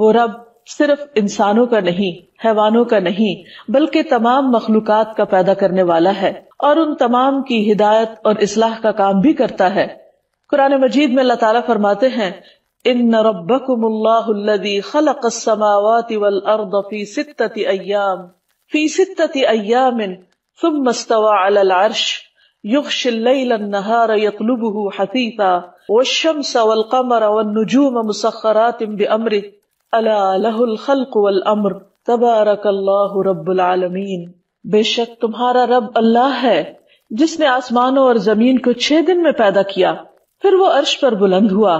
وہ رب صرف انسانوں کا نہیں، حیوانوں کا نہیں، بلکہ تمام مخلوقات کا پیدا کرنے والا ہے اور ان تمام کی ہدایت اور اصلاح کا کام بھی کرتا ہے۔ قرآن مجید میں اللہ تعالیٰ فرماتے ہیں ان ربکم اللہ الذی خلق السماوات والارض فی ستت ایام فی ستت ایام ثم استوى على العرش، يغشي الليل النهار يطلبه حثيثا والشمس والقمر والنجوم مسخرات بأمره الا له الخلق والامر تبارک اللہ رب العالمین. بے شک تمہارا رب اللہ ہے، جس نے آسمانوں اور زمین کو چھ دن میں پیدا کیا، پھر وہ عرش پر بلند ہوا،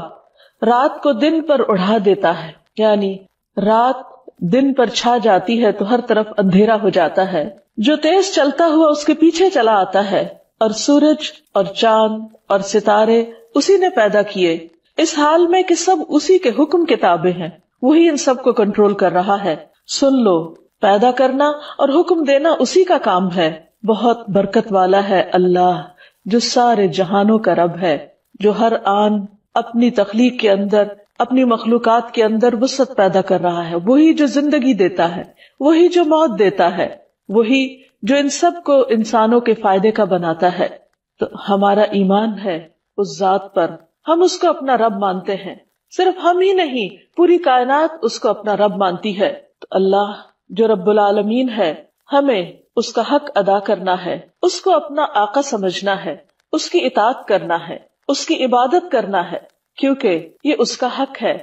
رات کو دن پر اڑا دیتا ہے۔ یعنی رات دن پر چھا جاتی ہے تو ہر طرف اندھیرا ہو جاتا ہے۔ جو تیز چلتا ہوا اس کے پیچھے چلا آتا ہے، اور سورج اور چاند اور ستارے اسی نے پیدا کیے۔ اس حال میں کہ سب اسی کے حکم کتابیں ہیں۔ وہی ان سب کو کنٹرول کر رہا ہے۔ سن لو، پیدا کرنا اور حکم دینا اسی کا کام ہے۔ بہت برکت والا ہے اللہ، جو سارے جہانوں کا رب ہے، جو ہر آن اپنی تخلیق کے اندر، اپنی مخلوقات کے اندر وسط پیدا کر رہا ہے۔ وہی جو زندگی دیتا ہے، وہی جو موت دیتا ہے، وہی جو ان سب کو انسانوں کے فائدے کا بناتا ہے۔ تو ہمارا ایمان ہے، اس ذات پر۔ ہم اس کو اپنا رب مانتے ہیں۔ صرف ہم ہی نہیں، پوری کائنات اس کو اپنا رب مانتی ہے۔ تو اللہ جو رب العالمین ہے، ہمیں اس کا حق ادا کرنا ہے۔ اس کو اپنا آقا سمجھنا ہے۔ اس کی اطاعت کرنا ہے۔ اس کی عبادت کرنا ہے۔ کیونکہ یہ اس کا حق ہے۔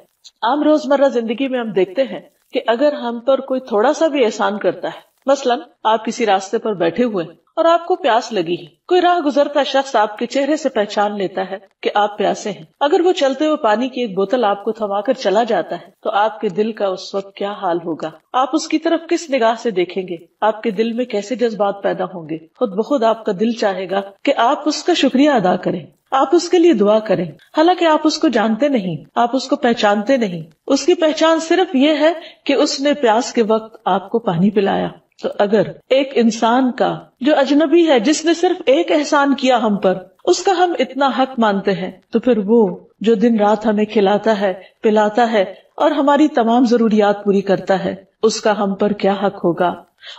عام روزمرہ زندگی میں ہم دیکھتے ہیں کہ اگر ہم پر کوئی تھوڑا سا بھی احسان کرتا ہے، مثلاً آپ کسی راستے پر بیٹھے ہوئے اور آپ کو پیاس لگی ہے کوئی راہ گزرتا شخص آپ کے چہرے سے پہچان لیتا ہے کہ آپ پیاسے ہیں۔ اگر وہ چلتے ہوئے پانی کی ایک بوتل آپ کو تھما کر چلا جاتا ہے، تو آپ کے دل کا اس وقت کیا حال ہوگا؟ آپ اس کی طرف کس نگاہ سے دیکھیں گے؟ آپ کے دل میں کیسے جذبات پیدا ہوں گے؟ خود بخود آپ کا دل چاہے گا کہ آپ اس کا شکریہ ادا کریں۔ آپ اس کے لیے دعا کریں۔ حالانکہ آپ اس کو جانتے نہیں، آپ اس کو پہچانتے نہیں۔ اس کی پہچان صرف یہ ہے کہ اس نے پیاس کے وقت آپ کو پانی پلایا۔ تو اگر ایک انسان کا جو اجنبی ہے، جس نے صرف ایک احسان کیا ہم پر، اس کا ہم اتنا حق مانتے ہیں، تو پھر وہ جو دن رات ہمیں کھلاتا ہے، پلاتا ہے اور ہماری تمام ضروریات پوری کرتا ہے، اس کا ہم پر کیا حق ہوگا؟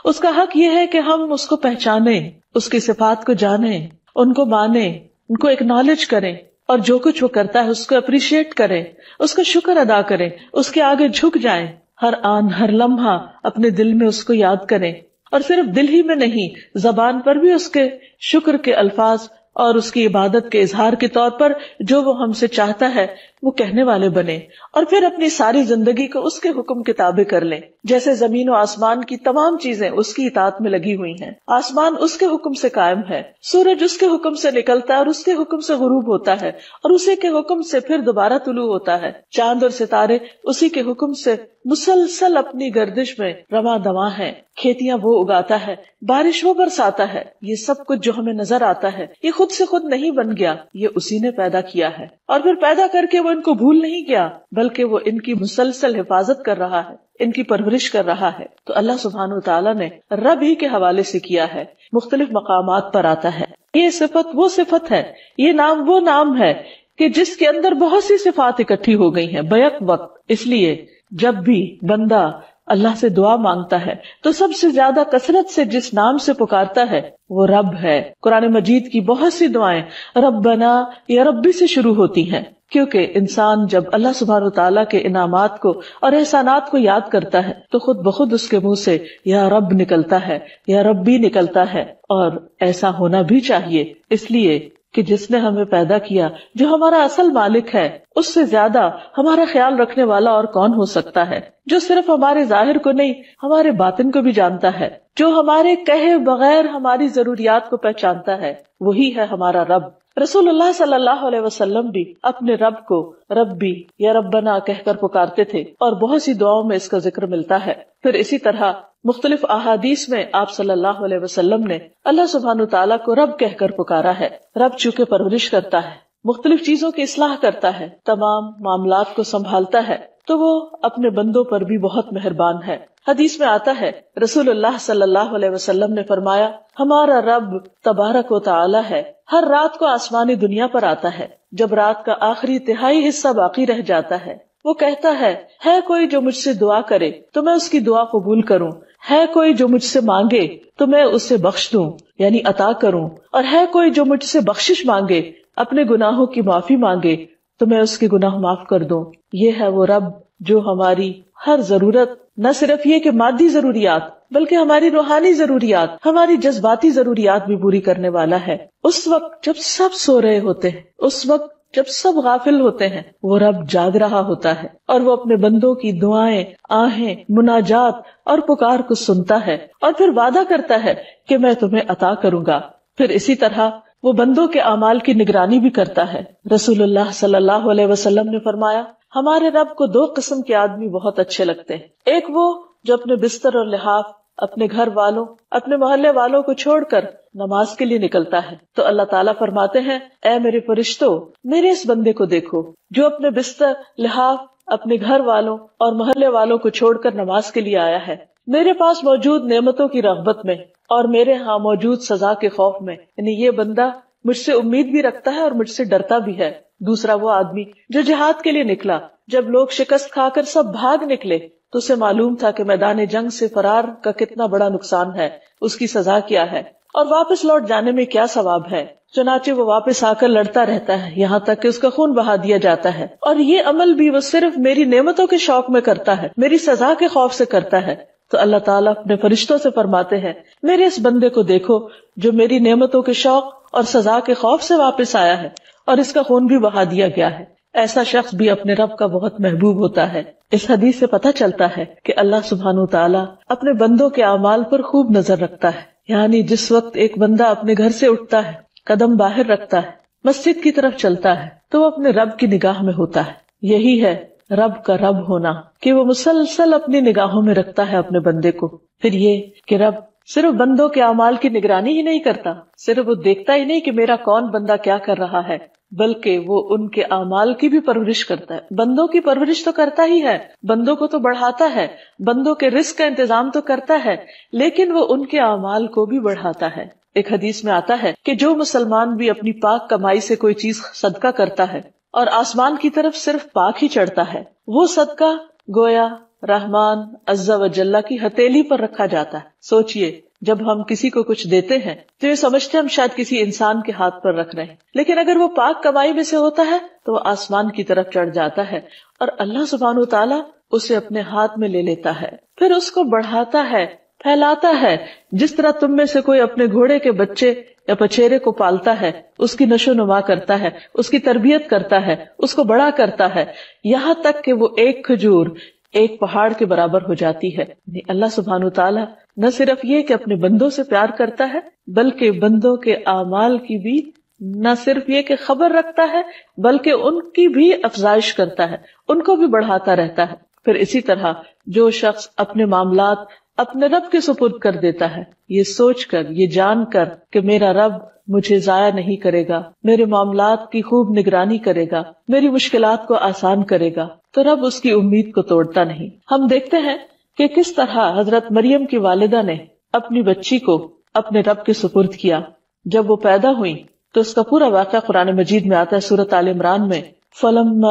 اس کا حق یہ ہے کہ ہم اس کو پہچانے اس کی صفات کو جانے ان کو مانے ان کو اکنالج کریں اور جو کچھ وہ کرتا ہے، اس کو اپریشیٹ کریں، اس کا شکر ادا کریں، اس کے آگے جھک جائیں۔ ہر آن، ہر لمحہ اپنے دل میں اس کو یاد کریں۔ اور صرف دل ہی میں نہیں، زبان پر بھی اس کے شکر کے الفاظ اور اس کی عبادت کے اظہار کے طور پر جو وہ ہم سے چاہتا ہے وہ کہنے والے بنے اور پھر اپنی ساری زندگی کو اس کے حکم کتابیں کر لیں، جیسے زمین و آسمان کی تمام چیزیں اس کی اطاعت میں لگی ہوئی ہیں۔ آسمان اس کے حکم سے قائم ہے، سورج اس کے حکم سے نکلتا ہے اور اس کے حکم سے غروب ہوتا ہے اور اسی کے حکم سے پھر دوبارہ طلوع ہوتا ہے۔ چاند اور ستارے اسی کے حکم سے مسلسل اپنی گردش میں رواں دواں ہیں۔ کھیتیاں وہ اگاتا ہے، بارش وہ برساتا ہے۔ یہ سب کچھ جو ہمیں نظر آتا ہے، یہ خود سے خود نہیں بن گیا، یہ اسی نے پیدا کیا ہے۔ اور پھر پیدا کر کے وہ ان کو بھول نہیں کیا بلکہ وہ ان کی مسلسل حفاظت کر رہا ہے، ان کی پرورش کر رہا ہے۔ تو اللہ سبحان و تعالیٰ نے رب ہی کے حوالے سے کیا ہے، مختلف مقامات پر آتا ہے۔ یہ صفت، وہ صفت ہے، یہ نام، وہ نام ہے کہ جس کے اندر بہت سی صفات اکٹھی ہو گئی ہیں، بیک وقت۔ اس لیے جب بھی بندہ اللہ سے دعا مانگتا ہے تو سب سے زیادہ کثرت سے جس نام سے پکارتا ہے وہ رب ہے۔ قرآن مجید کی بہت سی دعائیں رب بنا یا ربی سے شروع ہوتی ہیں، کیونکہ انسان جب اللہ سبحان و تعالیٰ کے انعامات کو اور احسانات کو یاد کرتا ہے تو خود بخود اس کے منہ سے یا رب نکلتا ہے، یا رب بھی نکلتا ہے اور ایسا ہونا بھی چاہیے۔ اس لیے کہ جس نے ہمیں پیدا کیا، جو ہمارا اصل مالک ہے، اس سے زیادہ ہمارا خیال رکھنے والا اور کون ہو سکتا ہے؟ جو صرف ہمارے ظاہر کو نہیں، ہمارے باطن کو بھی جانتا ہے۔ جو ہمارے کہے بغیر ہماری ضروریات کو پہچانتا ہے، وہی ہے ہمارا رب۔ رسول اللہ صلی اللہ علیہ وسلم بھی اپنے رب کو ربی یا ربنا کہہ کر پکارتے تھے اور بہت سی دعاؤں میں اس کا ذکر ملتا ہے۔ پھر اسی طرح مختلف احادیث میں آپ صلی اللہ علیہ وسلم نے اللہ سبحان تعالیٰ کو رب کہہ کر پکارا ہے۔ رب چونکہ پرورش کرتا ہے، مختلف چیزوں کی اصلاح کرتا ہے، تمام معاملات کو سنبھالتا ہے، تو وہ اپنے بندوں پر بھی بہت مہربان ہے۔ حدیث میں آتا ہے، رسول اللہ صلی اللہ علیہ وسلم نے فرمایا، ہمارا رب تبارک و تعالی ہے، ہر رات کو آسمانی دنیا پر آتا ہے، جب رات کا آخری تہائی حصہ باقی رہ جاتا ہے۔ وہ کہتا ہے ہے کوئی جو مجھ سے دعا کرے، تو میں اس کی دعا قبول کروں۔ ہے کوئی جو مجھ سے مانگے تو میں اسے بخش دوں یعنی عطا کروں۔ اور ہے کوئی جو مجھ سے بخشش مانگے، اپنے گناہوں کی معافی مانگے تو میں اس کے گناہ معاف کر دوں۔ یہ ہے وہ رب جو ہماری ہر ضرورت، نہ صرف یہ کہ مادی ضروریات، بلکہ ہماری روحانی ضروریات، ہماری جذباتی ضروریات بھی پوری کرنے والا ہے۔ اس وقت جب سب سو رہے ہوتے ہیں، اس وقت جب سب غافل ہوتے ہیں، وہ رب جاگ رہا ہوتا ہے اور وہ اپنے بندوں کی دعائیں، آہیں، مناجات اور پکار کو سنتا ہے اور پھر وعدہ کرتا ہے کہ میں تمہیں عطا کروں گا۔ پھر اسی طرح وہ بندوں کے اعمال کی نگرانی بھی کرتا ہے۔ رسول اللہ صلی اللہ علیہ وسلم نے فرمایا، ہمارے رب کو دو قسم کے آدمی بہت اچھے لگتے ہیں۔ ایک وہ جو اپنے بستر اور لحاف، اپنے گھر والوں، اپنے محلے والوں کو چھوڑ کر نماز کے لیے نکلتا ہے۔ تو اللہ تعالیٰ فرماتے ہیں، اے میرے فرشتوں میرے اس بندے کو دیکھو، جو اپنے بستر، لحاف، اپنے گھر والوں اور محلے والوں کو چھوڑ کر نماز کے لیے آیا ہے۔ میرے پاس موجود نعمتوں کی رغبت میں اور میرے ہاں موجود سزا کے خوف میں۔ یعنی یہ بندہ مجھ سے امید بھی رکھتا ہے اور مجھ سے ڈرتا بھی ہے۔ دوسرا وہ آدمی جو جہاد کے لیے نکلا۔ جب لوگ شکست کھا کر سب بھاگ نکلے، تو اسے معلوم تھا کہ میدان جنگ سے فرار کا کتنا بڑا نقصان ہے۔ اس کی سزا کیا ہے؟ اور واپس لوٹ جانے میں کیا ثواب ہے؟ چنانچہ وہ واپس آ کر لڑتا رہتا ہے، یہاں تک کہ اس کا خون بہا دیا جاتا ہے۔ اور یہ عمل بھی وہ صرف میری نعمتوں کے شوق میں کرتا ہے، میری سزا کے خوف سے کرتا ہے۔ تو اللہ تعالیٰ اپنے فرشتوں سے فرماتے ہیں، میرے اس بندے کو دیکھو جو میری نعمتوں کے شوق اور سزا کے خوف سے واپس آیا ہے اور اس کا خون بھی بہا دیا گیا ہے۔ ایسا شخص بھی اپنے رب کا بہت محبوب ہوتا ہے۔ اس حدیث سے پتہ چلتا ہے کہ اللہ سبحان تعالیٰ اپنے بندوں کے اعمال پر خوب نظر رکھتا ہے۔ یعنی جس وقت ایک بندہ اپنے گھر سے اٹھتا ہے، قدم باہر رکھتا ہے، مسجد کی طرف چلتا ہے، تو وہ اپنے رب کی نگاہ میں ہوتا ہے۔ یہی ہے رب کا رب ہونا، کہ وہ مسلسل اپنی نگاہوں میں رکھتا ہے اپنے بندے کو۔ پھر یہ کہ رب صرف بندوں کے اعمال کی نگرانی ہی نہیں کرتا، صرف وہ دیکھتا ہی نہیں کہ میرا کون بندہ کیا کر رہا ہے، بلکہ وہ ان کے اعمال کی بھی پرورش کرتا ہے۔ بندوں کی پرورش تو کرتا ہی ہے، بندوں کو تو بڑھاتا ہے، بندوں کے رسک کا انتظام تو کرتا ہے، لیکن وہ ان کے اعمال کو بھی بڑھاتا ہے۔ ایک حدیث میں آتا ہے کہ جو مسلمان بھی اپنی پاک کمائی سے کوئی چیز صدقہ کرتا ہے اور آسمان کی طرف صرف پاک ہی چڑھتا ہے، وہ صدقہ گویا رحمان عزا و جلہ کی ہتیلی پر رکھا جاتا ہے۔ سوچئے، جب ہم کسی کو کچھ دیتے ہیں تو یہ سمجھتے ہم شاید کسی انسان کے ہاتھ پر رکھ رہے ہیں۔ لیکن اگر وہ پاک کمائی میں سے ہوتا ہے تو وہ آسمان کی طرف چڑھ جاتا ہے اور اللہ سبحان و تعالیٰ اسے اپنے ہاتھ میں لے لیتا ہے۔ پھر اس کو بڑھاتا ہے، پھیلاتا ہے۔ جس طرح تم میں سے کوئی اپنے گھوڑے کے بچے یا پچھیرے کو پالتا ہے، اس کی نشو نما کرتا ہے، اس کی تربیت کرتا ہے، اس کو بڑا کرتا ہے۔ یہاں تک کہ وہ ایک کھجور ایک پہاڑ کے برابر ہو جاتی ہے۔ یعنی اللہ سبحان تعالیٰ نہ صرف یہ کہ اپنے بندوں سے پیار کرتا ہے، بلکہ بندوں کے اعمال کی بھی نہ صرف یہ کہ خبر رکھتا ہے، بلکہ ان کی بھی افزائش کرتا ہے، ان کو بھی بڑھاتا رہتا ہے۔ پھر اسی طرح جو شخص اپنے معاملات اپنے رب کے سپرد کر دیتا ہے، یہ سوچ کر، یہ جان کر کہ میرا رب مجھے ضائع نہیں کرے گا، میرے معاملات کی خوب نگرانی کرے گا، میری مشکلات کو آسان کرے گا، تو رب اس کی امید کو توڑتا نہیں۔ ہم دیکھتے ہیں کہ کس طرح حضرت مریم کی والدہ نے اپنی بچی کو اپنے رب کے سپرد کیا۔ جب وہ پیدا ہوئی تو اس کا پورا واقعہ قرآن مجید میں آتا ہے سورت عال عمران میں فلم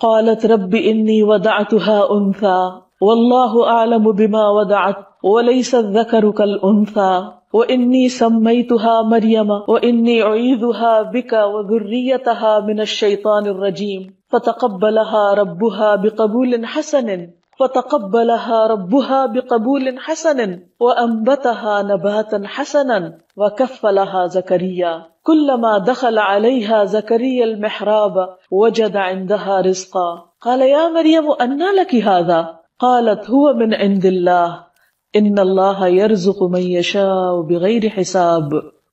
قالت رب انی انثى والله اعلم بما وضعت وليس الذكر كالانثى وإني سميتها مريم وإني أعيذها بك وذريتها من الشيطان الرجيم. فتقبلها ربها بقبول حسن فتقبلها ربها بقبول حسن وأنبتها نباتا حسنا وكفلها زكريا. كلما دخل عليها زكريا المحراب وجد عندها رزقا. قال يا مريم أنى لك هذا؟ قالت هو من عند الله. ان اللہ يرزق من يشاء بغیر حساب۔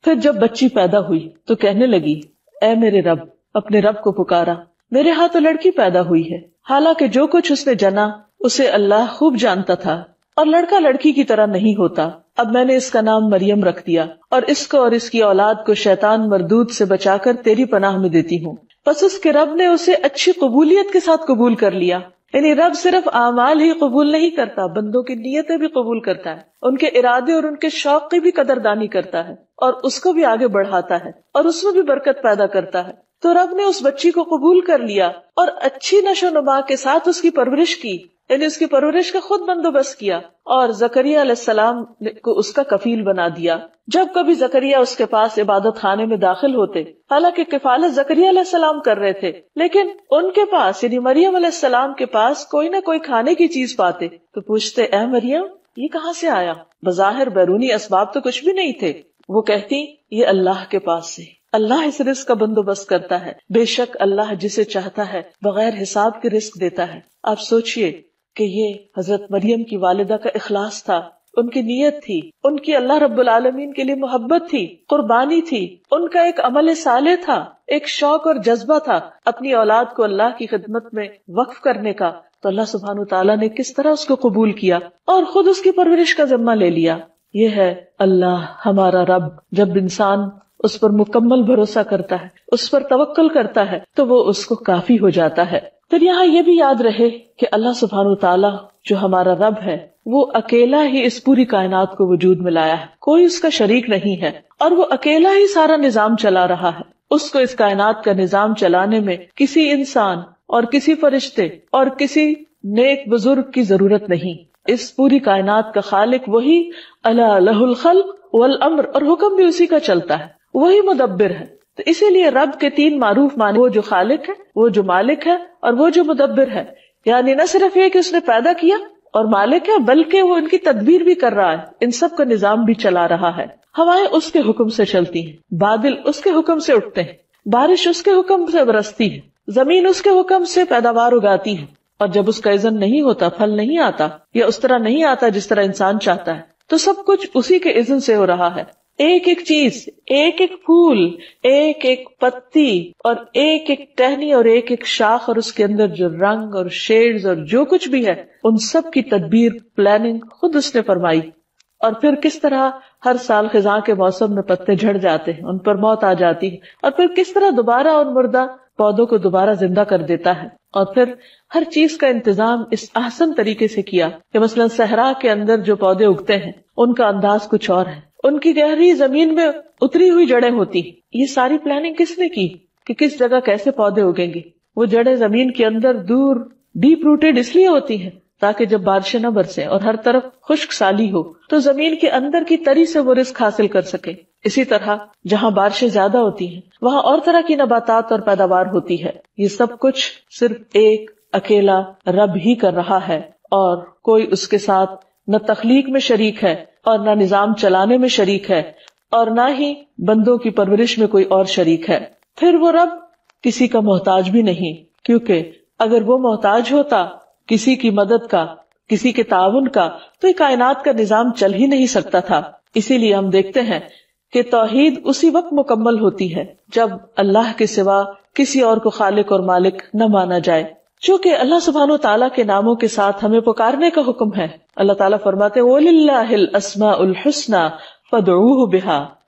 پھر جب بچی پیدا ہوئی تو کہنے لگی، اے میرے رب، اپنے رب کو پکارا۔ میرے ہاں تو لڑکی پیدا ہوئی ہے۔ حالانکہ جو کچھ اس نے جنا، اسے اللہ خوب جانتا تھا اور لڑکا لڑکی کی طرح نہیں ہوتا۔ اب میں نے اس کا نام مریم رکھ دیا اور اس کو اور اس کی اولاد کو شیطان مردود سے بچا کر تیری پناہ میں دیتی ہوں۔ بس اس کے رب نے اسے اچھی قبولیت کے ساتھ قبول کر لیا۔ یعنی رب صرف اعمال ہی قبول نہیں کرتا، بندوں کی نیتیں بھی قبول کرتا ہے، ان کے ارادے اور ان کے شوق کی بھی قدر دانی کرتا ہے اور اس کو بھی آگے بڑھاتا ہے اور اس میں بھی برکت پیدا کرتا ہے۔ تو رب نے اس بچی کو قبول کر لیا اور اچھی نشو نما کے ساتھ اس کی پرورش کی یعنی اس کی پرورش کا خود بندوبست کیا اور زکریہ علیہ السلام کو اس کا کفیل بنا دیا۔ جب کبھی زکریہ اس کے پاس عبادت خانے میں داخل ہوتے، حالانکہ کفالت زکریہ علیہ السلام کر رہے تھے، لیکن ان کے پاس یعنی مریم علیہ السلام کے پاس کوئی نہ کوئی کھانے کی چیز پاتے۔ تو پوچھتے، اے مریم، یہ کہاں سے آیا؟ بظاہر بیرونی اسباب تو کچھ بھی نہیں تھے۔ وہ کہتی، یہ اللہ کے پاس سے۔ اللہ اس رزق کا بندوبست کرتا ہے۔ بے شک اللہ جسے چاہتا ہے، بغیر حساب کے رزق دیتا ہے۔ آپ سوچئے کہ یہ حضرت مریم کی والدہ کا اخلاص تھا۔ ان کی نیت تھی۔ ان کی اللہ رب العالمین کے لیے محبت تھی۔ قربانی تھی۔ ان کا ایک عمل سالے تھا۔ ایک شوق اور جذبہ تھا۔ اپنی اولاد کو اللہ کی خدمت میں وقف کرنے کا۔ تو اللہ سبحان تعالیٰ نے کس طرح اس کو قبول کیا اور خود اس کی پرورش کا ذمہ لے لیا۔ یہ ہے اللہ ہمارا رب۔ جب انسان اس پر مکمل بھروسہ کرتا ہے، اس پر توکل کرتا ہے، تو وہ اس کو کافی ہو جاتا ہے۔ پھر یہاں یہ بھی یاد رہے کہ اللہ سبحان تعالیٰ جو ہمارا رب ہے، وہ اکیلا ہی اس پوری کائنات کو وجود میں لایا ہے۔ کوئی اس کا شریک نہیں ہے اور وہ اکیلا ہی سارا نظام چلا رہا ہے۔ اس کو اس کائنات کا نظام چلانے میں کسی انسان اور کسی فرشتے اور کسی نیک بزرگ کی ضرورت نہیں۔ اس پوری کائنات کا خالق وہی اللہ الخلق والامر اور حکم بھی اسی کا چلتا ہے۔ وہی مدبر ہے۔ تو اسی لیے رب کے تین معروف معنی، وہ جو خالق ہے، وہ جو مالک ہے، اور وہ جو مدبر ہے۔ یعنی نہ صرف یہ کہ اس نے پیدا کیا اور مالک ہے، بلکہ وہ ان کی تدبیر بھی کر رہا ہے۔ ان سب کا نظام بھی چلا رہا ہے۔ ہوائیں اس کے حکم سے چلتی ہیں۔ بادل اس کے حکم سے اٹھتے ہیں۔ بارش اس کے حکم سے برستی ہے۔ زمین اس کے حکم سے پیداوار اگاتی ہے۔ اور جب اس کا عزن نہیں ہوتا، پھل نہیں آتا یا اس طرح نہیں آتا جس طرح انسان چاہتا ہے، تو سب کچھ اسی کے عزن سے ہو رہا ہے۔ ایک ایک چیز، ایک ایک پھول، ایک ایک پتی اور ایک ایک ٹہنی اور ایک ایک شاخ اور اس کے اندر جو رنگ اور شیڈ اور جو کچھ بھی ہے، ان سب کی تدبیر پلاننگ خود اس نے فرمائی۔ اور پھر کس طرح ہر سال خزاں کے موسم میں پتے جھڑ جاتے ہیں، ان پر موت آ جاتی ہے۔ اور پھر کس طرح دوبارہ ان مردہ پودوں کو دوبارہ زندہ کر دیتا ہے۔ اور پھر ہر چیز کا انتظام اس احسن طریقے سے کیا کہ مثلا صحرا کے اندر جو پودے اگتے ہیں، ان کا انداز کچھ اور ہے۔ ان کی گہری زمین میں اتری ہوئی جڑیں ہوتی۔ یہ ساری پلاننگ کس نے کی کہ کس جگہ کیسے پودے اگیں گے؟ وہ جڑیں زمین کے اندر دور ڈیپ روٹیڈ اس لیے ہوتی ہیں تاکہ جب بارشیں نہ برسے اور ہر طرف خشک سالی ہو، تو زمین کے اندر کی تری سے وہ رسک حاصل کر سکے۔ اسی طرح جہاں بارشیں زیادہ ہوتی ہیں، وہاں اور طرح کی نباتات اور پیداوار ہوتی ہے۔ یہ سب کچھ صرف ایک اکیلا رب ہی کر رہا ہے اور کوئی اس کے ساتھ نہ تخلیق میں شریک ہے۔ اور نہ نظام چلانے میں شریک ہے اور نہ ہی بندوں کی پرورش میں کوئی اور شریک ہے۔ پھر وہ رب کسی کا محتاج بھی نہیں، کیونکہ اگر وہ محتاج ہوتا، کسی کی مدد کا، کسی کے تعاون کا، تو یہ کائنات کا نظام چل ہی نہیں سکتا تھا۔ اسی لیے ہم دیکھتے ہیں کہ توحید اسی وقت مکمل ہوتی ہے جب اللہ کے سوا کسی اور کو خالق اور مالک نہ مانا جائے۔ چونکہ اللہ سبحان و تعالیٰ کے ناموں کے ساتھ ہمیں پکارنے کا حکم ہے۔ اللہ تعالیٰ فرماتے الحسن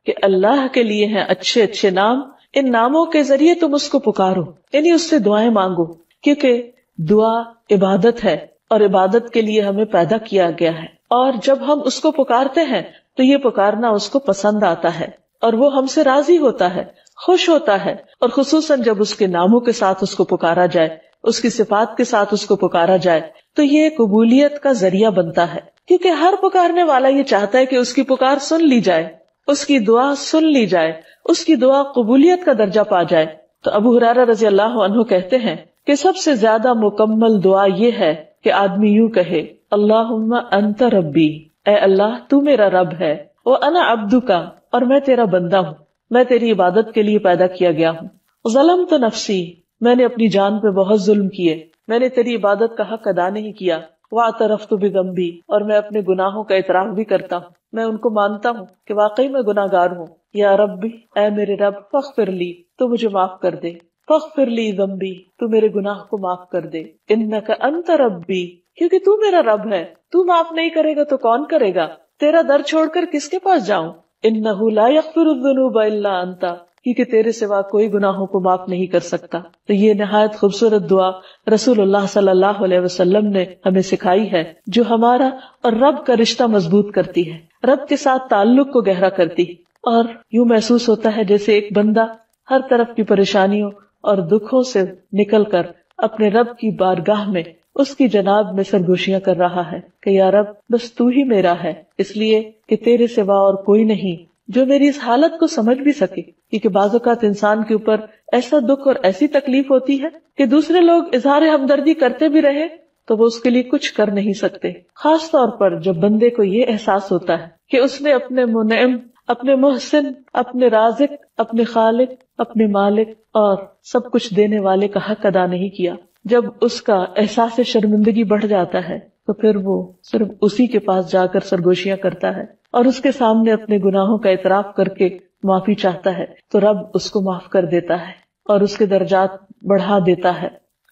کہ اللہ کے لیے ہیں اچھے اچھے نام۔ ان ناموں کے ذریعے تم اس کو پکارو۔ یعنی اس سے دعائیں مانگو۔ کیونکہ دعا عبادت ہے اور عبادت کے لیے ہمیں پیدا کیا گیا ہے۔ اور جب ہم اس کو پکارتے ہیں، تو یہ پکارنا اس کو پسند آتا ہے اور وہ ہم سے راضی ہوتا ہے، خوش ہوتا ہے اور خصوصاً جب اس کے ناموں کے ساتھ اس کو پکارا جائے۔ اس کی صفات کے ساتھ اس کو پکارا جائے، تو یہ قبولیت کا ذریعہ بنتا ہے۔ کیونکہ ہر پکارنے والا یہ چاہتا ہے کہ اس کی پکار سن لی جائے، اس کی دعا سن لی جائے، اس کی دعا قبولیت کا درجہ پا جائے۔ تو ابو حرارا رضی اللہ عنہ کہتے ہیں کہ سب سے زیادہ مکمل دعا یہ ہے کہ آدمی یوں کہے اللہ انت ربی، اے اللہ تو میرا رب ہے وہ انا ابدو کا اور میں تیرا بندہ ہوں، میں تیری عبادت کے لیے پیدا کیا گیا ہوں۔ ظلم تو نفسی میں نے اپنی جان پہ بہت ظلم کیے۔ میں نے تیری عبادت کا حق ادا نہیں کیا۔ وہ طرف تو بھی اور میں اپنے گناہوں کا اعتراف بھی کرتا ہوں۔ میں ان کو مانتا ہوں کہ واقعی میں گناہ گار ہوں۔ یا رب بھی اے میرے رب فخ پھر لی، تو مجھے معاف کر دے۔ فخ پھر لی غمبی تو میرے گناہ کو معاف کر دے۔ ان کا انت رب بھی کیونکہ تو میرا رب ہے۔ تو معاف نہیں کرے گا تو کون کرے گا؟ تیرا در چھوڑ کر کس کے پاس جاؤں؟ ان لا يغفر الذنوب الا انت۔ کیونکہ تیرے سوا کوئی گناہوں کو معاف نہیں کر سکتا۔ تو یہ نہایت خوبصورت دعا رسول اللہ صلی اللہ علیہ وسلم نے ہمیں سکھائی ہے، جو ہمارا اور رب کا رشتہ مضبوط کرتی ہے۔ رب کے ساتھ تعلق کو گہرا کرتی اور یوں محسوس ہوتا ہے جیسے ایک بندہ ہر طرف کی پریشانیوں اور دکھوں سے نکل کر اپنے رب کی بارگاہ میں اس کی جناب میں سرگوشیاں کر رہا ہے کہ یا رب، بس تو ہی میرا ہے، اس لیے کہ تیرے سوا اور کوئی نہیں۔ جو میری اس حالت کو سمجھ بھی سکے، کیونکہ بعض اوقات انسان کے اوپر ایسا دکھ اور ایسی تکلیف ہوتی ہے کہ دوسرے لوگ اظہار ہمدردی کرتے بھی رہے تو وہ اس کے لیے کچھ کر نہیں سکتے۔ خاص طور پر جب بندے کو یہ احساس ہوتا ہے کہ اس نے اپنے منعم، اپنے محسن، اپنے رازق، اپنے خالق، اپنے مالک اور سب کچھ دینے والے کا حق ادا نہیں کیا، جب اس کا احساس شرمندگی بڑھ جاتا ہے تو پھر وہ صرف اسی کے پاس جا کر سرگوشیاں کرتا ہے۔ اور اس کے سامنے اپنے گناہوں کا اعتراف کر کے معافی چاہتا ہے، تو رب اس کو معاف کر دیتا ہے اور اس کے درجات بڑھا دیتا ہے۔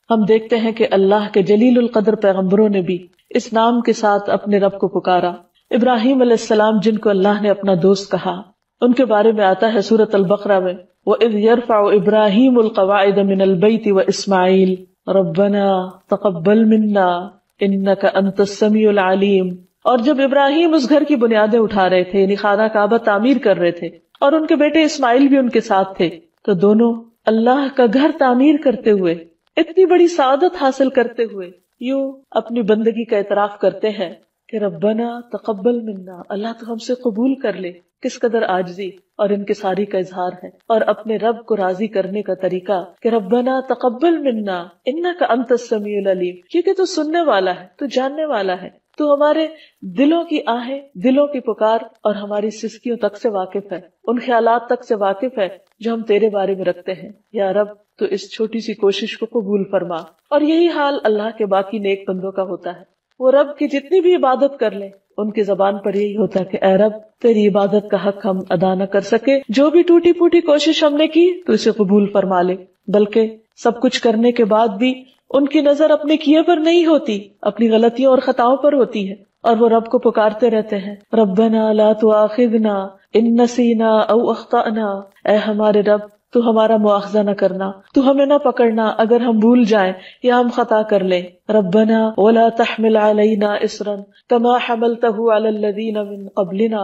ہم دیکھتے ہیں کہ اللہ کے جلیل القدر پیغمبروں نے بھی اس نام کے ساتھ اپنے رب کو پکارا۔ ابراہیم علیہ السلام، جن کو اللہ نے اپنا دوست کہا، ان کے بارے میں آتا ہے سورت البقرہ میں وہ ابراہیم القواعد من البیت و اسماعیل ربنا تقبل منا انك انت السمیع العلیم اور جب ابراہیم اس گھر کی بنیادیں اٹھا رہے تھے یعنی خانہ کعبہ تعمیر کر رہے تھے، اور ان کے بیٹے اسماعیل بھی ان کے ساتھ تھے، تو دونوں اللہ کا گھر تعمیر کرتے ہوئے، اتنی بڑی سعادت حاصل کرتے ہوئے یوں اپنی بندگی کا اعتراف کرتے ہیں کہ ربنا تقبل منا، اللہ تو ہم سے قبول کر لے، کس قدر آجزی اور ان کے ساری کا اظہار ہے۔ اور اپنے رب کو راضی کرنے کا طریقہ کہ ربنا تقبل منا ان کا انت سمیع العلیم، کیونکہ تو سننے والا ہے، تو جاننے والا ہے۔ تو ہمارے دلوں کی آہیں، دلوں کی پکار اور ہماری سسکیوں تک سے واقف ہے ان خیالات تک سے واقف ہے جو ہم تیرے بارے میں رکھتے ہیں۔ یا رب، تو اس چھوٹی سی کوشش کو قبول فرما۔ اور یہی حال اللہ کے باقی نیک بندوں کا ہوتا ہے۔ وہ رب کی جتنی بھی عبادت کر لیں، ان کی زبان پر یہی ہوتا ہے کہ اے رب، تیری عبادت کا حق ہم ادا نہ کر سکے۔ جو بھی ٹوٹی پوٹی کوشش ہم نے کی، تو اسے قبول فرما لے۔ بلکہ سب کچھ کرنے کے بعد بھی ان کی نظر اپنے کیے پر نہیں ہوتی، اپنی غلطیوں اور خطاؤں پر ہوتی ہے، اور وہ رب کو پکارتے رہتے ہیں۔ ربنا لا تؤاخذنا ان نسینا او اخطأنا۔ اے ہمارے رب، تو ہمارا مواخذہ نہ کرنا، تو ہمیں نہ پکڑنا اگر ہم بھول جائیں یا ہم خطا کر لیں۔ ربنا ولا تحمل علينا اسرا كما حملته على الذين من قبلنا۔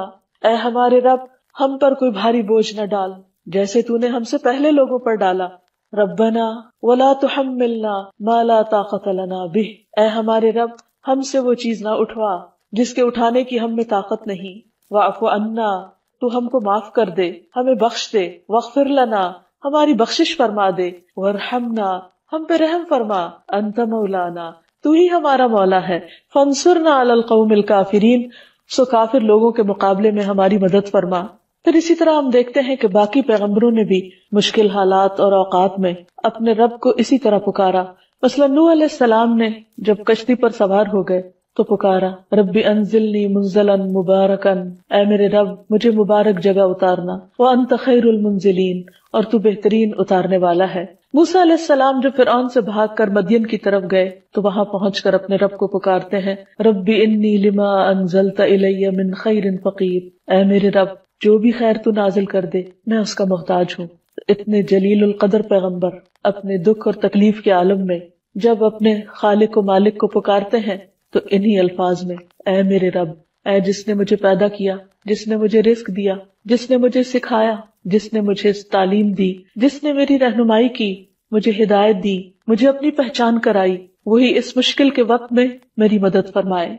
اے ہمارے رب، ہم پر کوئی بھاری بوجھ نہ ڈال، جیسے تو نے ہم سے پہلے لوگوں پر ڈالا۔ ربنا ولا تحملنا ما لا طاقت لنا به۔ اے ہمارے رب، ہم سے وہ چیز نہ اٹھوا جس کے اٹھانے کی ہم میں طاقت نہیں۔ واعف عنا، تو ہم کو معاف کر دے، ہمیں بخش دے۔ وغفر لنا، ہماری بخشش فرما دے۔ ورحمنا ہم پہ رحم فرما۔ انت مولانا، تو ہی ہمارا مولا ہے۔ فنسرنا علی القوم الکافرین، سو کافر لوگوں کے مقابلے میں ہماری مدد فرما۔ پھر اسی طرح ہم دیکھتے ہیں کہ باقی پیغمبروں نے بھی مشکل حالات اور اوقات میں اپنے رب کو اسی طرح پکارا۔ مثلا نو علیہ السلام نے جب کشتی پر سوار ہو گئے تو پکارا، ربی انزلنی منزلا مبارکن اے میرے رب، مجھے مبارک جگہ اتارنا۔ وہ انت خیر المنزلین، اور تو بہترین اتارنے والا ہے۔ موسا علیہ السلام جو فرعون سے بھاگ کر مدین کی طرف گئے تو وہاں پہنچ کر اپنے رب کو پکارتے ہیں، ربی انی لما انزلت الی من خیر فقیر، اے میرے رب جو بھی خیر تو نازل کر دے، میں اس کا محتاج ہوں۔ اتنے جلیل القدر پیغمبر اپنے دکھ اور تکلیف کے عالم میں جب اپنے خالق و مالک کو پکارتے ہیں، تو انہی الفاظ میں، اے میرے رب، اے جس نے مجھے پیدا کیا، جس نے مجھے رزق دیا، جس نے مجھے سکھایا، جس نے مجھے تعلیم دی، جس نے میری رہنمائی کی، مجھے ہدایت دی، مجھے اپنی پہچان کرائی، وہی اس مشکل کے وقت میں میری مدد فرمائے۔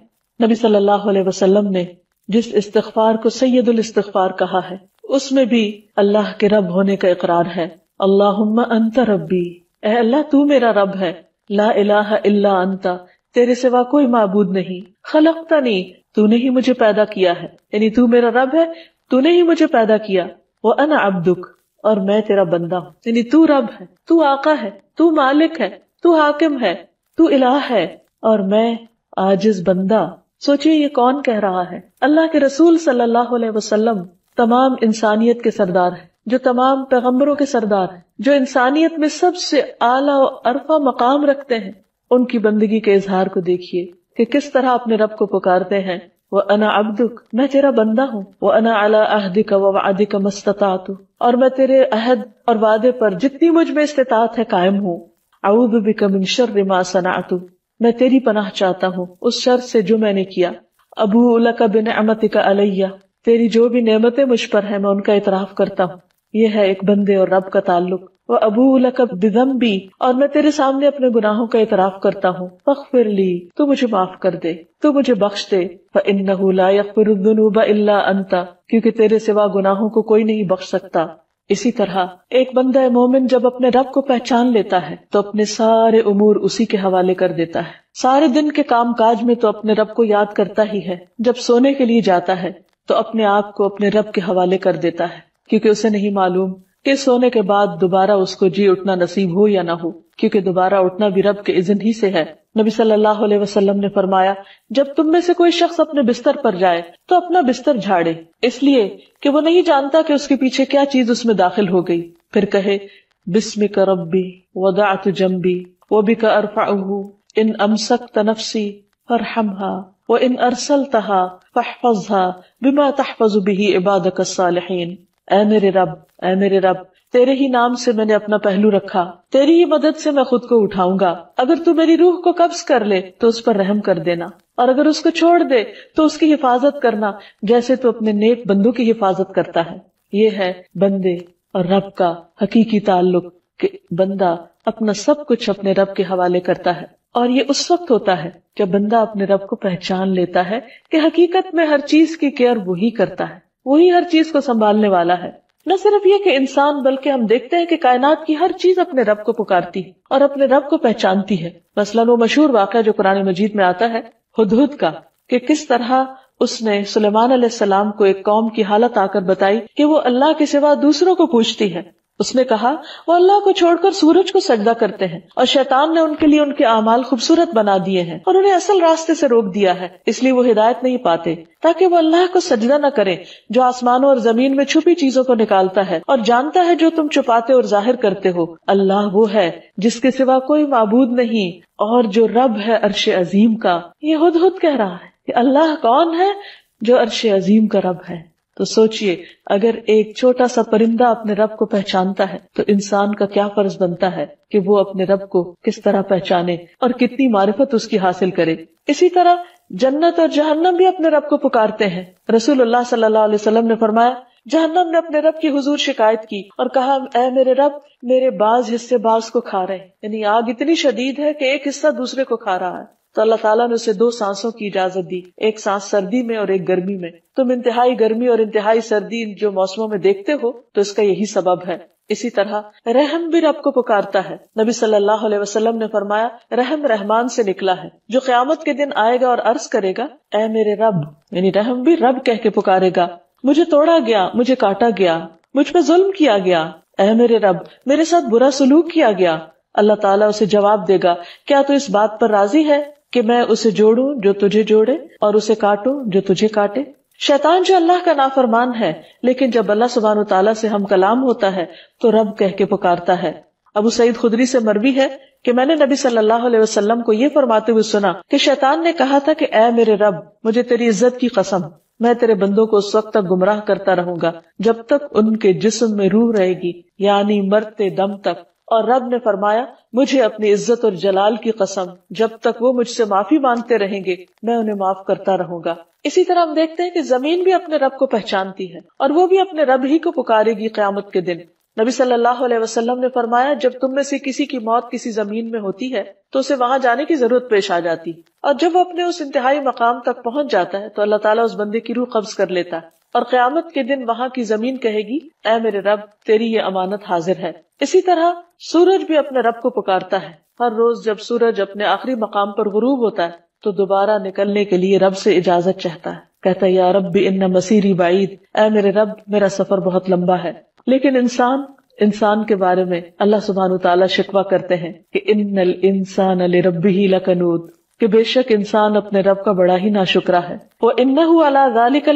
نبی صلی اللہ علیہ وسلم نے جس استغفار کو سید الاستغفار کہا ہے، اس میں بھی اللہ کے رب ہونے کا اقرار ہے۔ اللہ انت ربی۔ اے اللہ، تو میرا رب ہے۔ لا الہ الا انت۔ تیرے سوا کوئی معبود نہیں۔ خلقتا نہیں تو نے ہی مجھے پیدا کیا ہے۔ یعنی تو میرا رب ہے، تو نے ہی مجھے پیدا کیا۔ وہ انا عبدک۔ اور میں تیرا بندہ ہوں۔ یعنی تو رب ہے، تو آقا ہے، تو مالک ہے، تو حاکم ہے، تو الہ ہے۔ اور میں آجز بندہ۔ سوچئے یہ کون کہہ رہا ہے۔ اللہ کے رسول صلی اللہ علیہ وسلم تمام انسانیت کے سردار ہے جو تمام پیغمبروں کے سردار ہیں، جو انسانیت میں سب سے اعلیٰ و عرفہ مقام رکھتے ہیں۔ ان کی بندگی کے اظہار کو دیکھیے کہ کس طرح اپنے رب کو پکارتے ہیں۔ وہ انا ابدک میں تیرا بندہ ہوں۔ وہ انا اللہ کا وہ وعدے کا مستطاط اور میں تیرے عہد اور وعدے پر جتنی مجھ میں استطاعت ہے قائم ہوں۔ اعوذ بک من شر ما صنعت۔ میں تیری پناہ چاہتا ہوں، اس شر سے جو میں نے کیا۔ ابو لک بنعمتک علیہ، تیری جو بھی نعمتیں مجھ پر ہیں، میں ان کا اعتراف کرتا ہوں۔ یہ ہے ایک بندے اور رب کا تعلق۔ وہ ابو لکب بھی اور میں تیرے سامنے اپنے گناہوں کا اعتراف کرتا ہوں۔ فخر لی، تو مجھے معاف کر دے، تو مجھے بخش دے۔ الذنوب الا انت کیونکہ تیرے سوا گناہوں کو کوئی نہیں بخش سکتا۔ اسی طرح ایک بندہ مومن جب اپنے رب کو پہچان لیتا ہے تو اپنے سارے امور اسی کے حوالے کر دیتا ہے۔ سارے دن کے کام کاج میں تو اپنے رب کو یاد کرتا ہی ہے۔ جب سونے کے لیے جاتا ہے تو اپنے آپ کو اپنے رب کے حوالے کر دیتا ہے، کیونکہ اسے نہیں معلوم کہ سونے کے بعد دوبارہ اس کو جی اٹھنا نصیب ہو یا نہ ہو، کیونکہ دوبارہ اٹھنا بھی رب کے اذن ہی سے ہے۔ نبی صلی اللہ علیہ وسلم نے فرمایا، جب تم میں سے کوئی شخص اپنے بستر پر جائے تو اپنا بستر جھاڑے۔ اس لیے کہ وہ نہیں جانتا کہ اس کے پیچھے کیا چیز اس میں داخل ہو گئی۔ پھر کہے بسم کا ربی ودعت جمبی وہ بھی کا ارفا ان امسک تنفسی فرحمہ وہ ان ارسل تہا بما تحفظ بھی عبادت الصالحین۔ اے میرے رب، اے میرے رب، تیرے ہی نام سے میں نے اپنا پہلو رکھا، تیری ہی مدد سے میں خود کو اٹھاؤں گا۔ اگر تو میری روح کو قبض کر لے تو اس پر رحم کر دینا، اور اگر اس کو چھوڑ دے تو اس کی حفاظت کرنا، جیسے تو اپنے نیک بندوں کی حفاظت کرتا ہے۔ یہ ہے بندے اور رب کا حقیقی تعلق کہ بندہ اپنا سب کچھ اپنے رب کے حوالے کرتا ہے، اور یہ اس وقت ہوتا ہے جب بندہ اپنے رب کو پہچان لیتا ہے کہ حقیقت میں ہر چیز کی کیئر وہی کرتا ہے۔ وہی ہر چیز کو سنبھالنے والا ہے۔ نہ صرف یہ کہ انسان، بلکہ ہم دیکھتے ہیں کہ کائنات کی ہر چیز اپنے رب کو پکارتی ہے اور اپنے رب کو پہچانتی ہے۔ مثلاً وہ مشہور واقعہ جو قرآن مجید میں آتا ہے، حدود کا، کہ کس طرح اس نے سلیمان علیہ السلام کو ایک قوم کی حالت آ کر بتائی کہ وہ اللہ کے سوا دوسروں کو پوچھتی ہے۔ اس نے کہا، وہ اللہ کو چھوڑ کر سورج کو سجدہ کرتے ہیں اور شیطان نے ان کے لیے ان کے اعمال خوبصورت بنا دیے ہیں اور انہیں اصل راستے سے روک دیا ہے، اس لیے وہ ہدایت نہیں پاتے، تاکہ وہ اللہ کو سجدہ نہ کرے جو آسمانوں اور زمین میں چھپی چیزوں کو نکالتا ہے اور جانتا ہے جو تم چھپاتے اور ظاہر کرتے ہو۔ اللہ وہ ہے جس کے سوا کوئی معبود نہیں اور جو رب ہے عرش عظیم کا۔ یہ ہد ہد کہہ رہا ہے کہ اللہ کون ہے جو عرش عظیم کا رب ہے۔ تو سوچئے، اگر ایک چھوٹا سا پرندہ اپنے رب کو پہچانتا ہے، تو انسان کا کیا فرض بنتا ہے کہ وہ اپنے رب کو کس طرح پہچانے اور کتنی معرفت اس کی حاصل کرے؟ اسی طرح جنت اور جہنم بھی اپنے رب کو پکارتے ہیں۔ رسول اللہ صلی اللہ علیہ وسلم نے فرمایا، جہنم نے اپنے رب کی حضور شکایت کی اور کہا، اے میرے رب، میرے بعض حصے بعض کو کھا رہے ہیں۔ یعنی آگ اتنی شدید ہے کہ ایک حصہ دوسرے کو کھا رہا ہے۔ تو اللہ تعالیٰ نے اسے دو سانسوں کی اجازت دی، ایک سانس سردی میں اور ایک گرمی میں۔ تم انتہائی گرمی اور انتہائی سردی جو موسموں میں دیکھتے ہو، تو اس کا یہی سبب ہے۔ اسی طرح رحم بھی رب کو پکارتا ہے۔ نبی صلی اللہ علیہ وسلم نے فرمایا، رحم رحمان سے نکلا ہے۔ جو قیامت کے دن آئے گا اور عرض کرے گا، اے میرے رب یعنی رحم بھی رب کہہ کے پکارے گا۔ مجھے توڑا گیا، مجھے کاٹا گیا، مجھ پہ ظلم کیا گیا۔ اے میرے رب، میرے ساتھ برا سلوک کیا گیا۔ اللہ تعالیٰ اسے جواب دے گا، کیا تو اس بات پر راضی ہے؟ کہ میں اسے جوڑوں جو تجھے جوڑے اور اسے کاٹوں جو تجھے کاٹے۔ شیطان جو اللہ کا نافرمان ہے، لیکن جب اللہ سبحانہ و تعالیٰ سے ہم کلام ہوتا ہے، تو رب کہہ کے پکارتا ہے۔ ابو سعید خدری سے مروی ہے کہ میں نے نبی صلی اللہ علیہ وسلم کو یہ فرماتے ہوئے سنا کہ شیطان نے کہا تھا کہ اے میرے رب، مجھے تیری عزت کی قسم، میں تیرے بندوں کو اس وقت تک گمراہ کرتا رہوں گا، جب تک ان کے جسم میں روح رہے گی یعنی مرتے دم تک۔ اور رب نے فرمایا، مجھے اپنی عزت اور جلال کی قسم، جب تک وہ مجھ سے معافی مانگتے رہیں گے، میں انہیں معاف کرتا رہوں گا۔ اسی طرح ہم دیکھتے ہیں کہ زمین بھی اپنے رب کو پہچانتی ہے اور وہ بھی اپنے رب ہی کو پکارے گی قیامت کے دن۔ نبی صلی اللہ علیہ وسلم نے فرمایا، جب تم میں سے کسی کی موت کسی زمین میں ہوتی ہے، تو اسے وہاں جانے کی ضرورت پیش آ جاتی۔ اور جب وہ اپنے اس انتہائی مقام تک پہنچ جاتا ہے، تو اللہ تعالیٰ اس بندے کی روح قبض کر لیتا۔ ہے اور قیامت کے دن وہاں کی زمین کہے گی، اے میرے رب، تیری یہ امانت حاضر ہے۔ اسی طرح سورج بھی اپنے رب کو پکارتا ہے۔ ہر روز جب سورج اپنے آخری مقام پر غروب ہوتا ہے، تو دوبارہ نکلنے کے لیے رب سے اجازت چاہتا ہے۔ کہتا ہے، یا رب بھی ان مسیری بعید۔ اے میرے رب، میرا سفر بہت لمبا ہے۔ لیکن انسان انسان کے بارے میں اللہ سبحان تعالیٰ شکوا کرتے ہیں کہ، ان انسان علی لکنود کہ بے شک انسان اپنے رب کا بڑا ہی ناشکرا ہے۔ وہ ان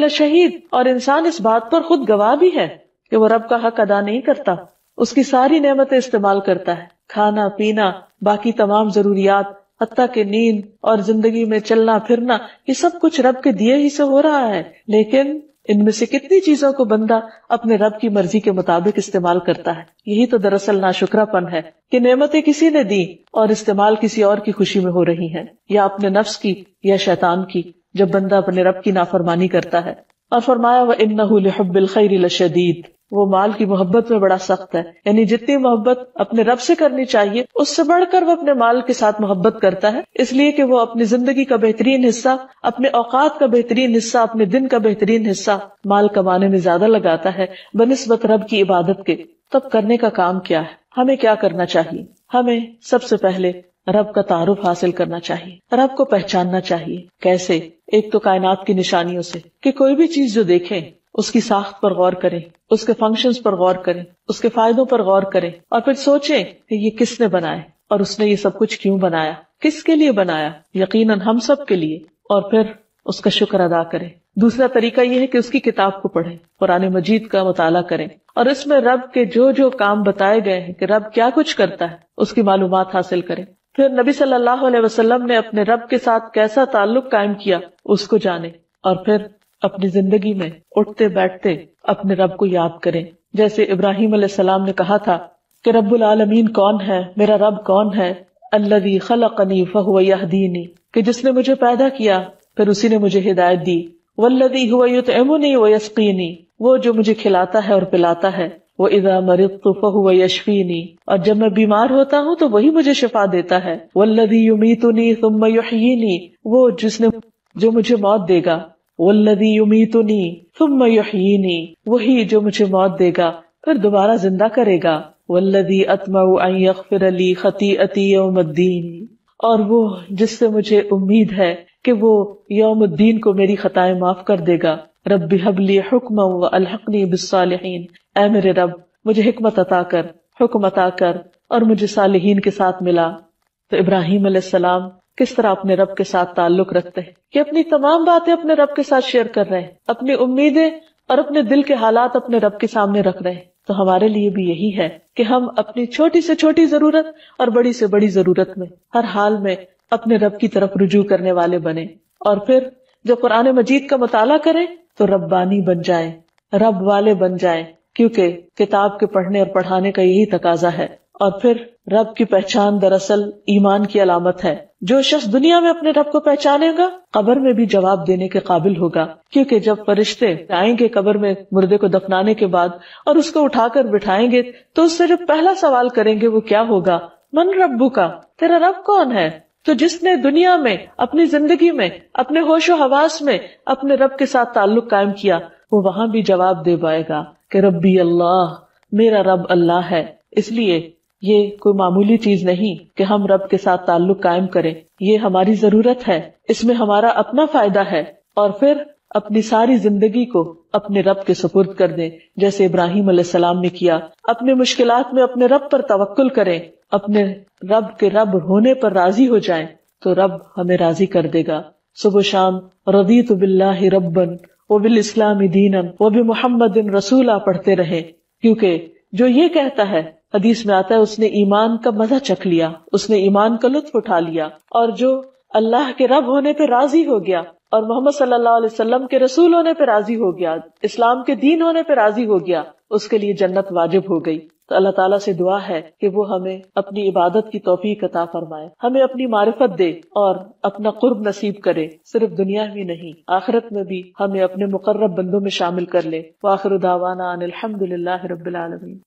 شہید اور انسان اس بات پر خود گواہ بھی ہے کہ وہ رب کا حق ادا نہیں کرتا۔ اس کی ساری نعمتیں استعمال کرتا ہے۔ کھانا، پینا، باقی تمام ضروریات، حتیٰ کہ نیند اور زندگی میں چلنا، پھرنا، یہ سب کچھ رب کے دیے ہی سے ہو رہا ہے۔ لیکن ان میں سے کتنی چیزوں کو بندہ اپنے رب کی مرضی کے مطابق استعمال کرتا ہے۔ یہی تو دراصل ناشکرا پن ہے کہ نعمتیں کسی نے دی اور استعمال کسی اور کی خوشی میں ہو رہی ہیں، یا اپنے نفس کی یا شیطان کی، جب بندہ اپنے رب کی نافرمانی کرتا ہے۔ اور فرمایا وہ ان الخیر لشدید وہ مال کی محبت میں بڑا سخت ہے۔ یعنی جتنی محبت اپنے رب سے کرنی چاہیے، اس سے بڑھ کر وہ اپنے مال کے ساتھ محبت کرتا ہے۔ اس لیے کہ وہ اپنی زندگی کا بہترین حصہ، اپنے اوقات کا بہترین حصہ، اپنے دن کا بہترین حصہ مال کمانے میں زیادہ لگاتا ہے بنسبت رب کی عبادت کے۔ تب کرنے کا کام کیا ہے؟ ہمیں کیا کرنا چاہیے؟ ہمیں سب سے پہلے رب کا تعارف حاصل کرنا چاہیے۔ رب کو پہچاننا چاہیے۔ کیسے؟ ایک تو کائنات کی نشانیوں سے کہ کوئی بھی چیز جو دیکھیں اس کی ساخت پر غور کریں، اس کے فنکشنز پر غور کریں، اس کے فائدوں پر غور کریں اور پھر سوچیں کہ یہ کس نے بنائے اور اس نے یہ سب کچھ کیوں بنایا، کس کے لیے بنایا؟ یقیناً ہم سب کے لیے۔ اور پھر اس کا شکر ادا کریں۔ دوسرا طریقہ یہ ہے کہ اس کی کتاب کو پڑھیں، قرآن مجید کا مطالعہ کریں اور اس میں رب کے جو جو کام بتائے گئے ہیں کہ رب کیا کچھ کرتا ہے، اس کی معلومات حاصل کریں۔ پھر نبی صلی اللہ علیہ وسلم نے اپنے رب کے ساتھ کیسا تعلق قائم کیا، اس کو جانے اور پھر اپنی زندگی میں اٹھتے بیٹھتے اپنے رب کو یاد کریں۔ جیسے ابراہیم علیہ السلام نے کہا تھا کہ رب العالمین کون ہے، میرا رب کون ہے؟ اللہ خلقنی فہو یہدینی۔ کہ جس نے مجھے پیدا کیا، پھر اسی نے مجھے ہدایت دی۔ ولدی ہوا یطعمنی و یسقینی وہ جو مجھے کھلاتا ہے اور پلاتا ہے۔ وہ ادا مرد تو فہو یشفینی۔ اور جب میں بیمار ہوتا ہوں تو وہی مجھے شفا دیتا ہے۔ ولدی یمیتنی ثم یحیینی۔ وہ جس نے جو مجھے موت دے گا۔ ولدی یمیتنی ثم یحیینی، وہی جو مجھے موت دے گا، پھر دوبارہ زندہ کرے گا۔ ولدی اطمع ان یغفر لی خطیئتی یوم الدین، اور وہ جس سے مجھے امید ہے کہ وہ یوم الدین کو میری خطائیں معاف کر دے گا۔ رب حبلی حکم و الحقنی بالصالحین۔ اے میرے رب، مجھے حکمت عطا کر، حکم عطا کر، اور مجھے صالحین کے ساتھ ملا۔ تو ابراہیم علیہ السلام کس طرح اپنے رب کے ساتھ تعلق رکھتے ہیں؟ کہ اپنی تمام باتیں اپنے رب کے ساتھ شیئر کر رہے ہیں، اپنی امیدیں اور اپنے دل کے حالات اپنے رب کے سامنے رکھ رہے ہیں۔ تو ہمارے لیے بھی یہی ہے کہ ہم اپنی چھوٹی سے چھوٹی ضرورت اور بڑی سے بڑی ضرورت میں، ہر حال میں اپنے رب کی طرف رجوع کرنے والے بنے اور پھر جو قرآن مجید کا مطالعہ کرے تو ربانی بن جائے رب والے بن جائے کیونکہ کتاب کے پڑھنے اور پڑھانے کا یہی تقاضا ہے۔ اور پھر رب کی پہچان دراصل ایمان کی علامت ہے۔ جو شخص دنیا میں اپنے رب کو پہچانے گا، قبر میں بھی جواب دینے کے قابل ہوگا۔ کیونکہ جب فرشتے آئیں گے قبر میں مردے کو دفنانے کے بعد اور اس کو اٹھا کر بٹھائیں گے، تو اس سے جو پہلا سوال کریں گے وہ کیا ہوگا؟ من ربو کا تیرا رب کون ہے؟ تو جس نے دنیا میں، اپنی زندگی میں، اپنے ہوش و حواس میں اپنے رب کے ساتھ تعلق قائم کیا، وہ وہاں بھی جواب دے پائے گا کہ ربی اللہ، میرا رب اللہ ہے۔ اس لیے یہ کوئی معمولی چیز نہیں کہ ہم رب کے ساتھ تعلق قائم کریں۔ یہ ہماری ضرورت ہے۔ اس میں ہمارا اپنا فائدہ ہے۔ اور پھر اپنی ساری زندگی کو اپنے رب کے سپرد کر دیں۔ جیسے ابراہیم علیہ السلام نے کیا، اپنے مشکلات میں اپنے رب پر توکل کریں۔ اپنے رب کے رب ہونے پر راضی ہو جائیں تو رب ہمیں راضی کر دے گا۔ صبح شام ردیت بلّہ ربن وہ بال اسلامی دین وہ بھی محمد رسولہ پڑھتے رہے کیونکہ جو یہ کہتا ہے حدیث میں آتا ہے، اس نے ایمان کا مزہ چکھ لیا، اس نے ایمان کا لطف اٹھا لیا، اور جو اللہ کے رب ہونے پہ راضی ہو گیا، اور محمد صلی اللہ علیہ وسلم کے رسول ہونے پہ راضی ہو گیا، اسلام کے دین ہونے پہ راضی ہو گیا، اس کے لیے جنت واجب ہو گئی۔ تو اللہ تعالیٰ سے دعا ہے کہ وہ ہمیں اپنی عبادت کی توفیق عطا فرمائے، ہمیں اپنی معرفت دے اور اپنا قرب نصیب کرے، صرف دنیا میں نہیں، آخرت میں بھی ہمیں اپنے مقرب بندوں میں شامل کر لے۔ واخر داوانا الحمد للہ رب العالمین۔